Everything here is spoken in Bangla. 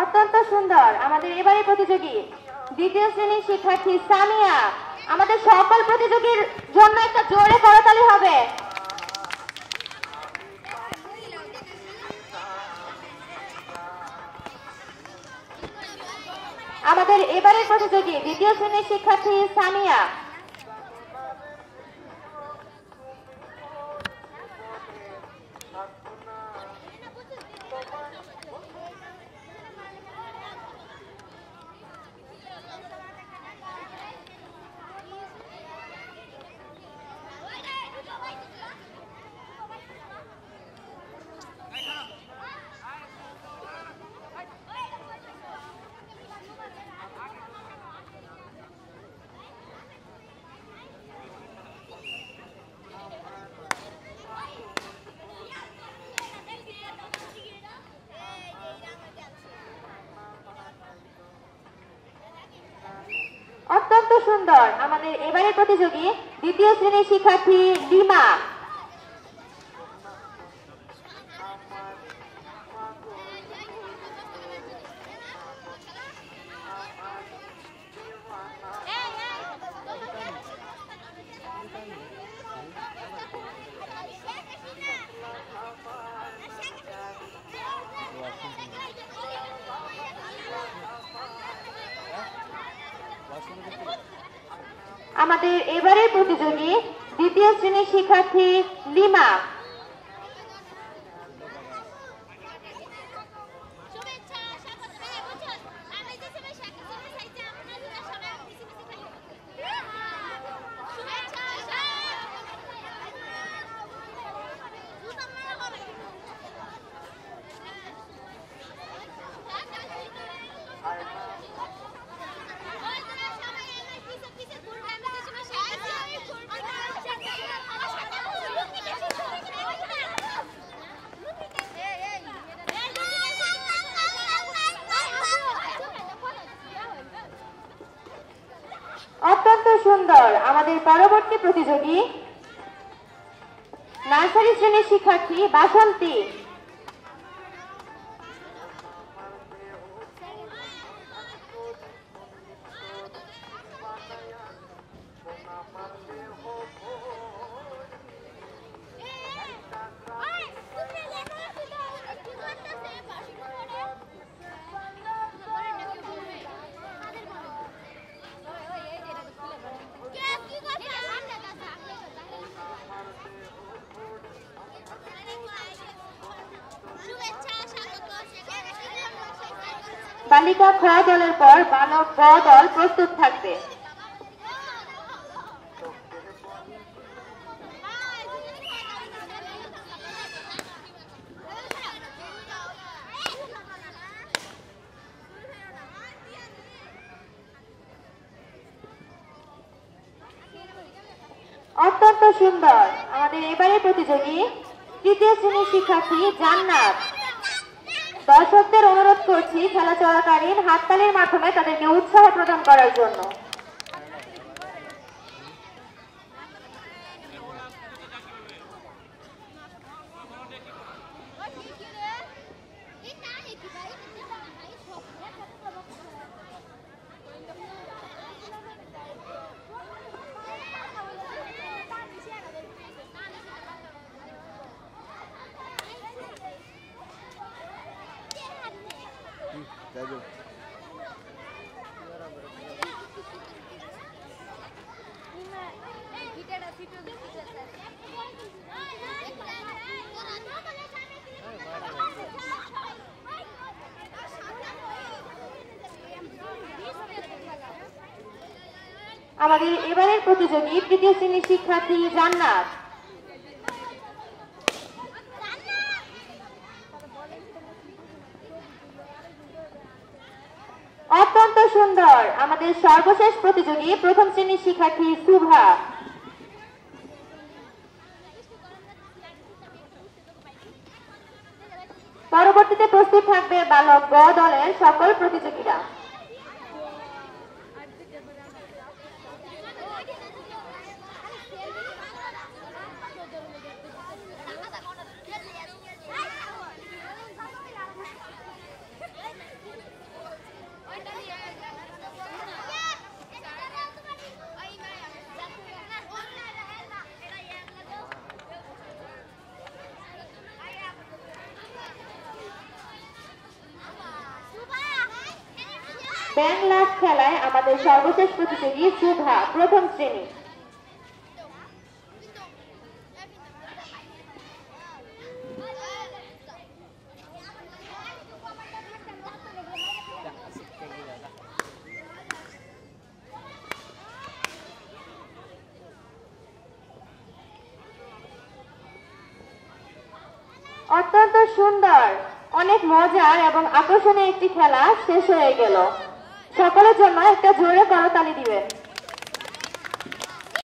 অত্যন্ত সুন্দর, আমাদের এবারে প্রতিযোগী। দ্বিতীয় শ্রেণির শিক্ষার্থী সামিয়া, আমাদের সকল প্রতিযোগীর জন্য একটা জোরে করতালি হবে। আমাদের এবারের প্রতিযোগী, দ্বিতীয় শ্রেণির শিক্ষার্থী সামিয়া অত্যন্ত সুন্দর। আমাদের এবারের প্রতিযোগী দ্বিতীয় শ্রেণির শিক্ষার্থী লিমা। আমাদের এবারের প্রতিযোগী দ্বিতীয় শ্রেণির শিক্ষার্থী লিমা। সুন্দর আমাদের পরবর্তী প্রতিযোগী নার্সারি শ্রেণির শিক্ষার্থী বাসন্তী। বালিকা খ দলের পর বালক গ দল প্রস্তুত থাকবে। অত্যন্ত সুন্দর। আমাদের এবারে প্রতিযোগী তৃতীয় শ্রেণির শিক্ষার্থী জান্নাত। দর্শকদের অনুরোধ করছি খেলা চলাকালীন হাততালির মাধ্যমে তাদেরকে উৎসাহ প্রদান করার জন্য। আমাদের এবারের প্রতিযোগী তৃতীয় শ্রেণির শিক্ষার্থী জান্নাত। অত্যন্ত সুন্দর। আমাদের সর্বশেষ প্রতিযোগী প্রথম শ্রেণির শিক্ষার্থী সুভা। পরবর্তীতে প্রস্তুত থাকবে বালক গ দলের সকল প্রতিযোগীরা। ব্যাং লাভ খেলায় আমাদের সর্বশেষ প্রতিযোগী সুধা প্রথম শ্রেণি। অত্যন্ত সুন্দর, অনেক মজার এবং আকর্ষণীয় একটি খেলা শেষ হয়ে গেল। সকলের জন্য একটা জোরে করতালি দিবেন